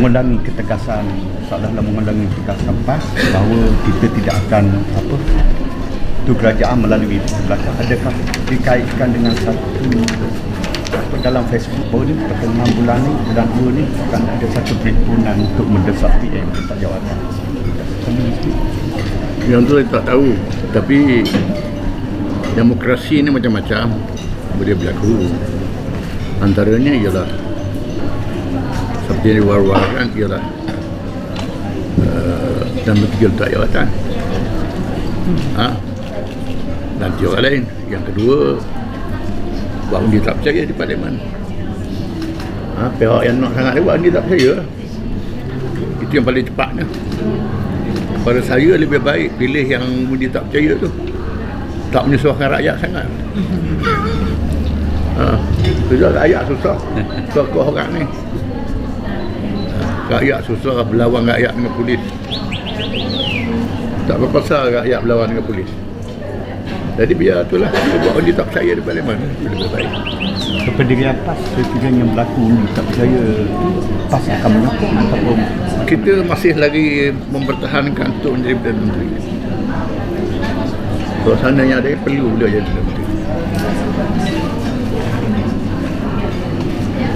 mengulangi ketegasan seolah-olah mengulangi ketegasan PAS bahawa kita tidak akan apa tu kerajaan melalui belakang adakah dikaitkan dengan satu apa, dalam Facebook baru ni pertengahan bulan ni bulan 2 ni akan ada satu perhimpunan untuk mendesak PM letak jawatan yang tu saya tak tahu. Tapi demokrasi ni macam-macam. Boleh berlaku. Antaranya ialah seperti yang diwar-warkan ialah uh, dan bertiga letak jawatan ha? nanti orang lain. Yang kedua buat undi tak percaya di parlimen. Ha? pihak yang nak sangat dia buat undi tak percaya. Itu yang paling cepatnya pada saya lebih baik pilih yang undi tak percaya tu. Tak menyusahkan rakyat sangat. Ha, Sudah rakyat susah. Tokoh orang ni Rakyat susah berlawan rakyat dengan polis. Tak berpasal rakyat berlawan dengan polis. Jadi biar itulah Dia buat orang dia tak percaya di parlimen Lebih baik. Kependirian PAS sekiranya yang berlaku ni tak percaya PAS akan menyokong ataupun Kita masih lagi mempertahankan untuk menjadi Perdana Menteri. Suasananya ada yang perlu beliau jadi Perdana Menteri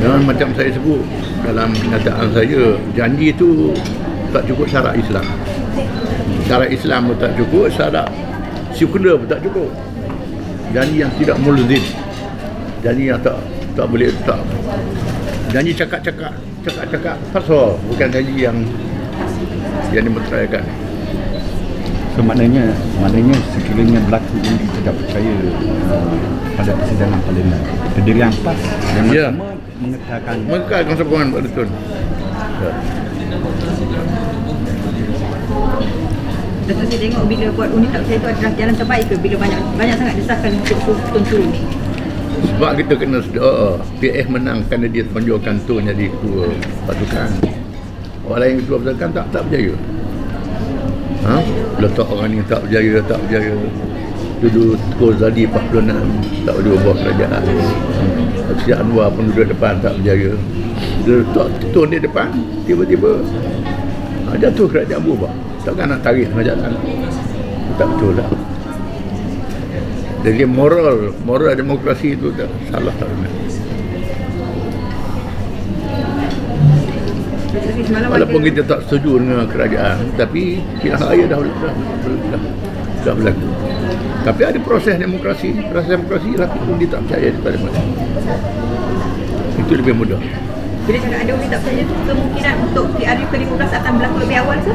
Dan macam saya sebut dalam kenyataan saya, janji itu tak cukup syarat Islam. Syarat Islam pun tak cukup, syarat sekular pun tak cukup. Janji yang tidak mulzim. Janji yang tak tak boleh tak. Janji cakap-cakap, cakap-cakap pasal bukan janji yang yang dimeteraikan. So maknanya maknanya sekiranya berlaku ini tidak percaya uh, pada persidangan parlimen. Pendirian PAS yang Ya. pertama mengatakan Mengekalkan sokongan Pak Dutun. Datuk saya tengok bila buat undi tak percaya itu adalah jalan terbaik ke bila banyak banyak sangat desakan untuk Tun turun ni. Sebab kita kena sedar PF menang kerana dia tunjukkan tu jadi ketua pasukan. Orang lain ketua pasukan tak tak berjaya. Ha? Letak orang ni tak berjaya, tak berjaya. Dulu Tukur Zadi 46 tak boleh ubah kerajaan. Syed Anwar pun duduk depan tak berjaya. Dia letak Tun di depan, tiba-tiba ha, jatuh kerajaan berubah. Takkan nak tarik kerajaan. Tak betul lah. Jadi moral, moral demokrasi itu dah salah tak benar. Walaupun ada kita tak setuju dengan kerajaan, tapi pilihan raya dah, dah, dah, dah, dah berlaku. Tapi ada proses demokrasi, proses demokrasi tapi pun dia tak percaya di parlimen. Itu lebih mudah. bila cakap ada undi tak percaya tu kemungkinan untuk PRU ke-15 akan berlaku lebih awal ke?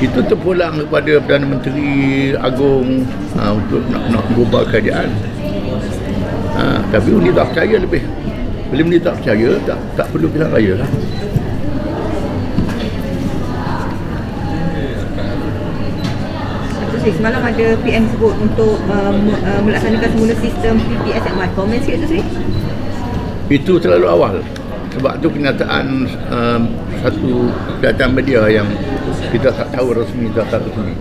Itu terpulang kepada Perdana Menteri Agong ha, untuk nak, nak berubah kerajaan. Ha, tapi undi tak percaya lebih. Bila undi tak percaya, tak, tak perlu pilihan raya lah. Seri semalam ada PM sebut untuk uh, uh, melaksanakan semula sistem PPS at Mat. Komen sikit Datuk Seri? Itu terlalu awal. Sebab tu kenyataan um, satu kenyataan media yang kita tak tahu rasmi atau tak rasmi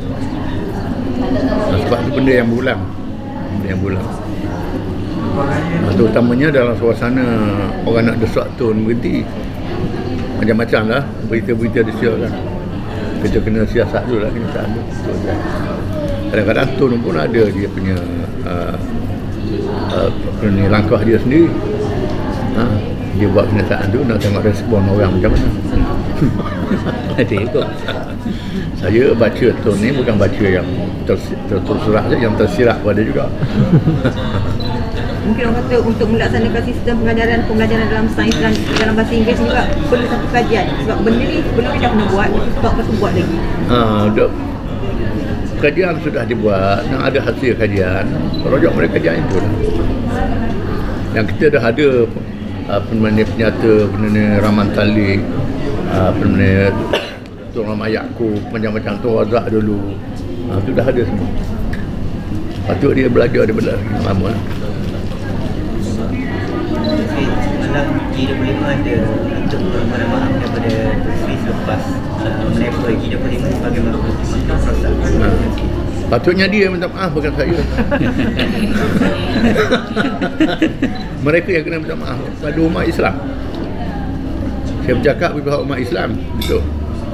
Nah, sebab tu benda yang berulang. Benda yang berulang. Terutamanya dalam suasana orang nak desak tun berhenti. Macam-macam lah. Berita-berita disiarkan kita kena siasat dulu lah tu Betul je. kadang-kadang tun pun ada dia punya uh, uh, ni, langkah dia sendiri ha, dia buat kenyataan tu nak tengok respon orang macam mana ada itu. saya baca tun ni bukan baca yang tersi- ter- tersurat saja yang tersirat pada juga. Mungkin orang kata untuk melaksanakan sistem pengajaran pembelajaran dalam sains dan dalam bahasa Inggeris juga perlu satu kajian. Sebab benda ni sebelum ni dah pernah buat sebab tu buat lagi. Ha, dok, kajian sudah dibuat dan ada hasil kajian rojak mereka kajian itu lah. yang kita dah ada apa namanya penyata apa namanya Rahman Talik apa namanya Tuan Rahmat Yaakob macam-macam tu Razak dulu ha, tu dah ada semua patut dia belajar daripada yang lama lah. Malam G25 ada untuk permohonan maaf daripada Sri selepas menepoi G25 sebagai melakukan proses. Ha. Patutnya dia minta maaf bukan saya. Mereka yang kena minta maaf pada umat Islam. Saya bercakap pihak umat Islam. Betul.